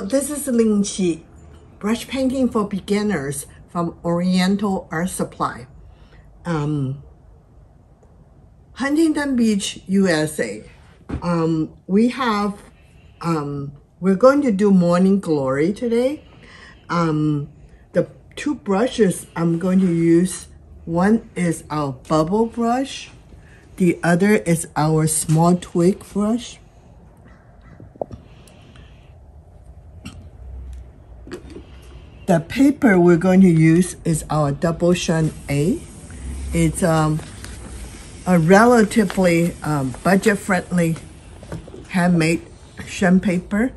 this is Ling Chi, brush painting for beginners from Oriental Art Supply. Um, Huntington Beach, USA. Um, we have, um, we're going to do Morning Glory today. Um, the two brushes I'm going to use, one is our bubble brush. The other is our small twig brush. The paper we're going to use is our Double Xuan A. It's um, a relatively um, budget-friendly handmade Xuan paper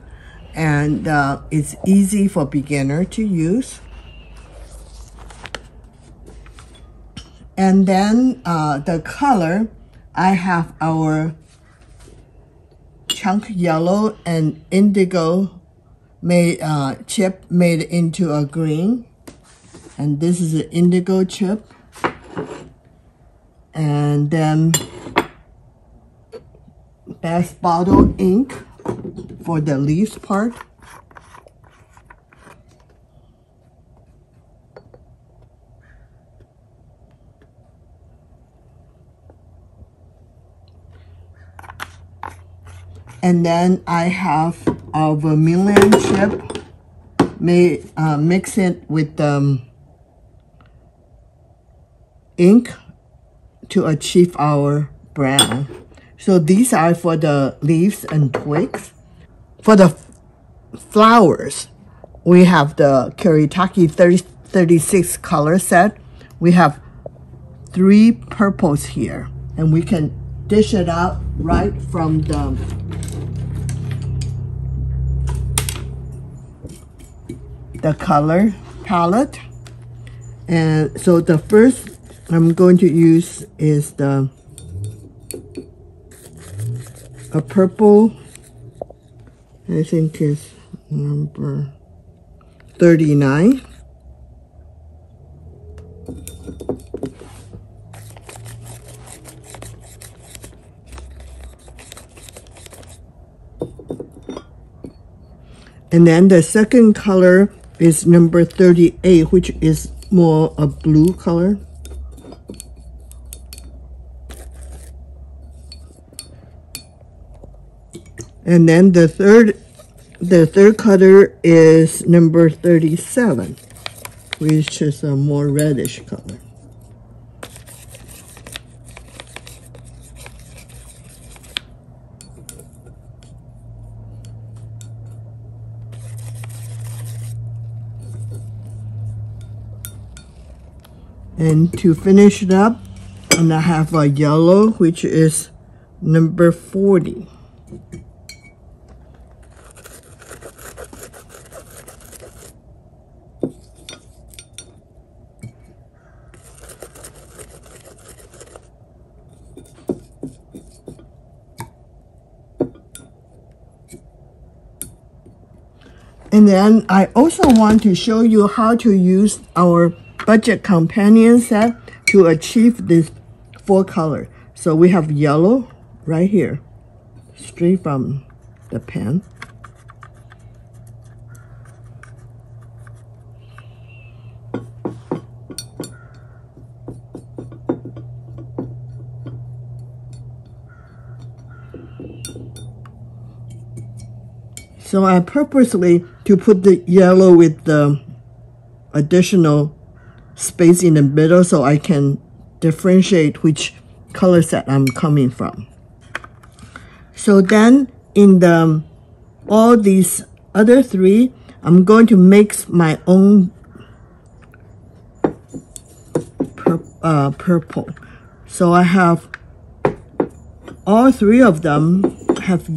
and uh, it's easy for beginner to use. And then uh, the color, I have our chunk yellow and indigo made uh, chip made into a green. And this is an indigo chip. And then best bottle ink for the leaves part. And then I have a vermilion chip, made, uh, mix it with um, ink to achieve our brown. So these are for the leaves and twigs. For the flowers, we have the Kuretake 30, 36 color set. We have three purples here, and we can dish it out right from the the color palette. And so the first I'm going to use is the a purple, I think is number 39. And then the second color is number 38, which is more a blue color. And then the third, the third color is number 37, which is a more reddish color. And to finish it up, and I have a yellow, which is number 40. And then I also want to show you how to use our budget companion set to achieve this four color. So we have yellow right here, straight from the pen. So I purposely to put the yellow with the additional space in the middle so I can differentiate which color set I'm coming from. So then in the all these other three, I'm going to mix my own pur uh, purple. So I have all three of them have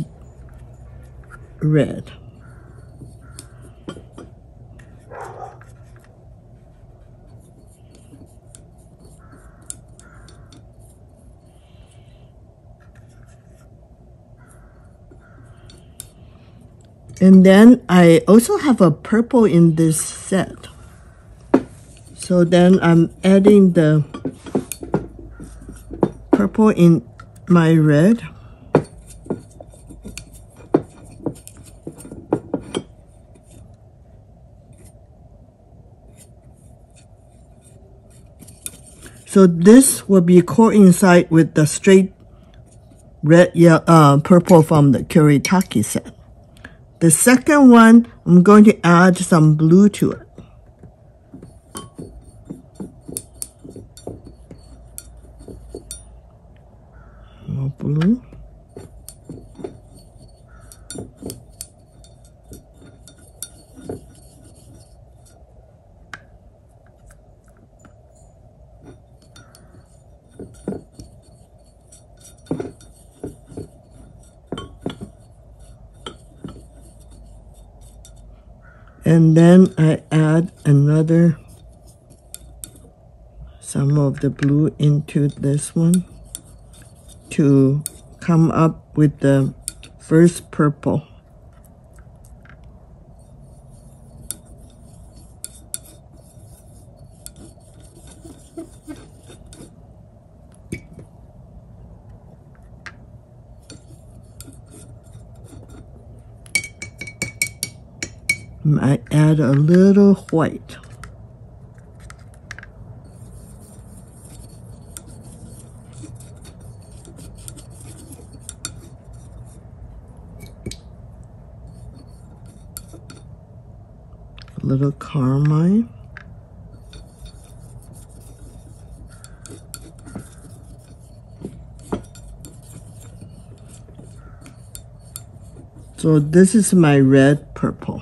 red. And then I also have a purple in this set. So then I'm adding the purple in my red. So this will be coincide with the straight red, yeah, uh, purple from the Kuretake set. The second one, I'm going to add some blue to it. Blue. And then I add another some of the blue into this one to come up with the first purple I add a little white. A little carmine. So this is my red purple.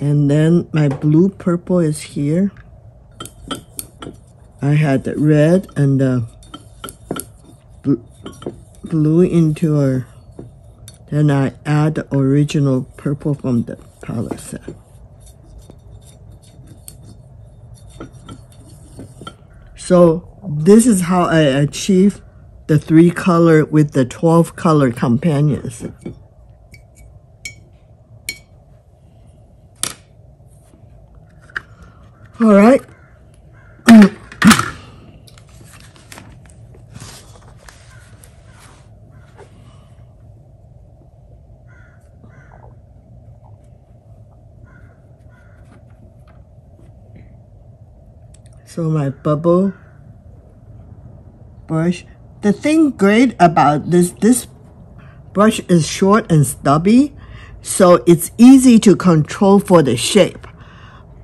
And then my blue purple is here. I had the red and the bl blue into a, then I add the original purple from the palette set. So this is how I achieve the three color with the 12 color companions. All right. so my bubble brush. The thing great about this, this brush is short and stubby, so it's easy to control for the shape.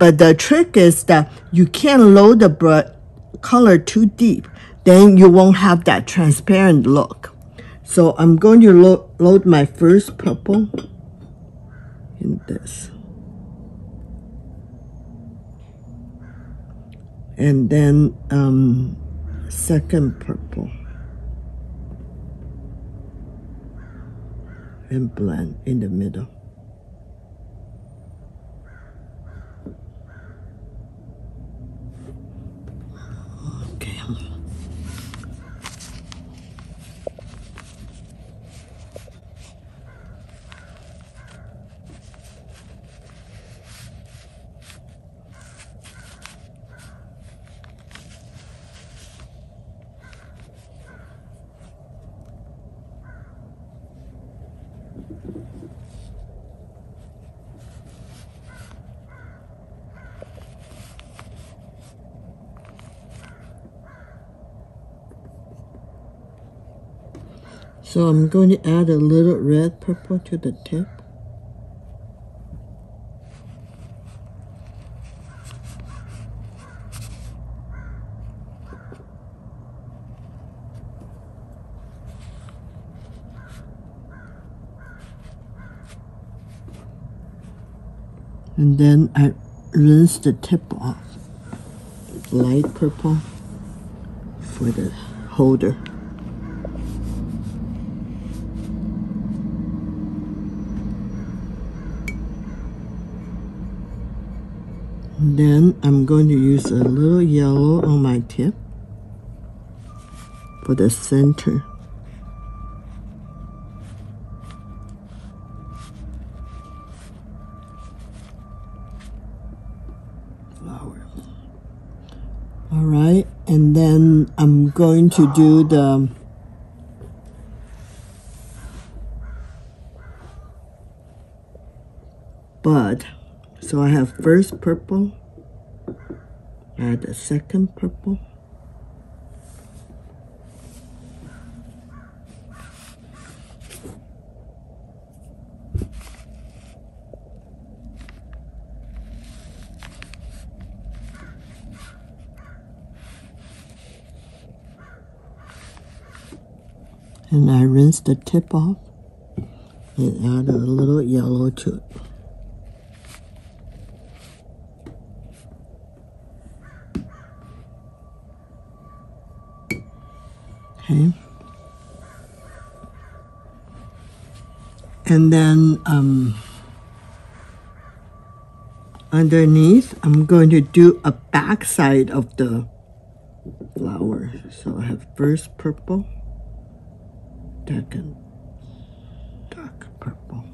But the trick is that you can't load the color too deep. Then you won't have that transparent look. So I'm going to lo load my first purple in this. And then um, second purple. And blend in the middle. So I'm going to add a little red purple to the tip. And then I rinse the tip off. Light purple for the holder. Then I'm going to use a little yellow on my tip for the center. Flower. All right, and then I'm going to do the bud. So I have first purple. Add the second purple. and I rinse the tip off and add a little yellow to it. Okay. And then um, underneath, I'm going to do a back side of the flower. So I have first purple, second dark purple.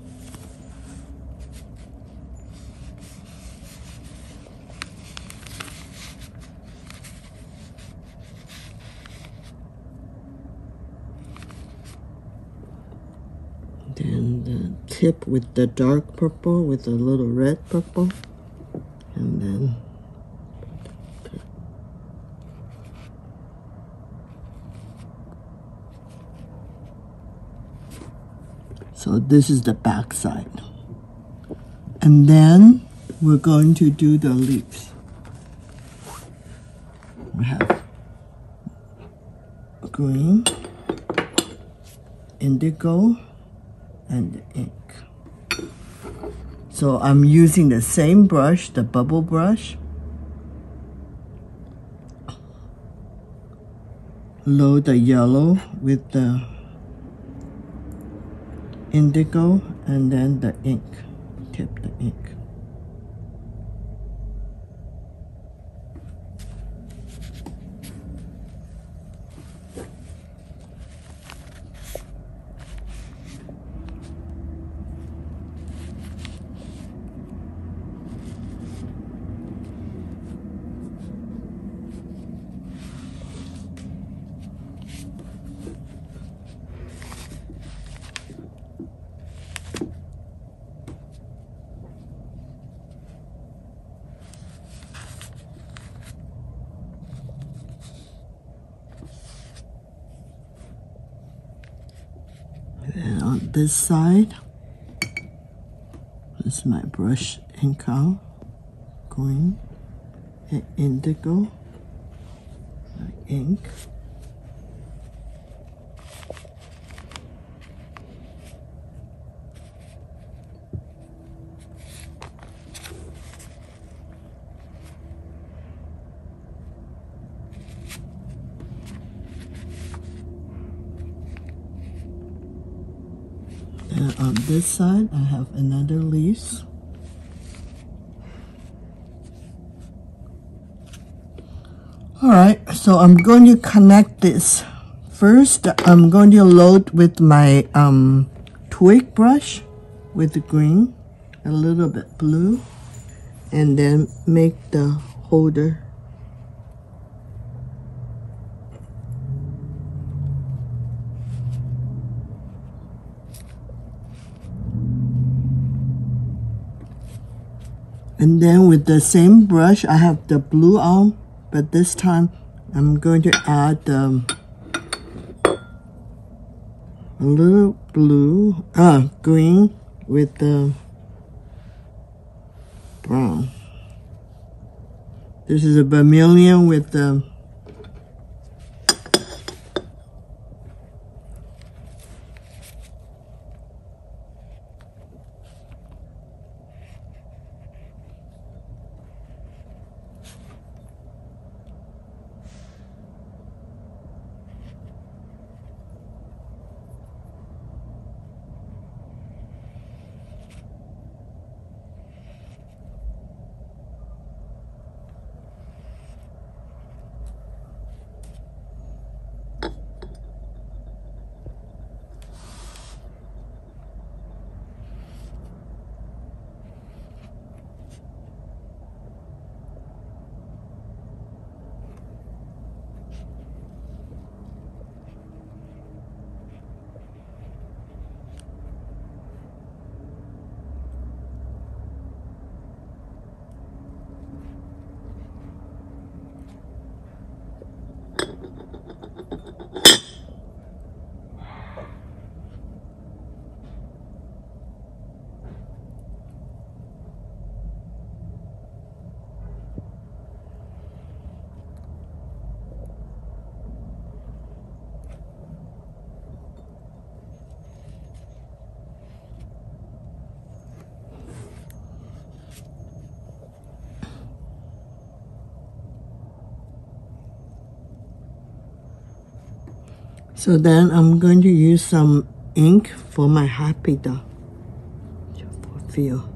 Then the tip with the dark purple with a little red purple. And then So this is the back side. And then we're going to do the leaves. We have green, indigo, and. So I'm using the same brush, the bubble brush. Load the yellow with the indigo and then the ink, tip the ink. This side, this is my brush ink out, green. And indigo. Ink. On this side, I have another leaf. All right, so I'm going to connect this. First, I'm going to load with my um, twig brush with green, a little bit blue, and then make the holder And then with the same brush, I have the blue on, but this time I'm going to add um, a little blue, uh, green with the brown. This is a vermilion with the So then I'm going to use some ink for my happy dog. For feel.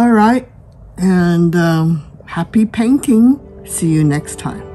All right. And um, happy painting. See you next time.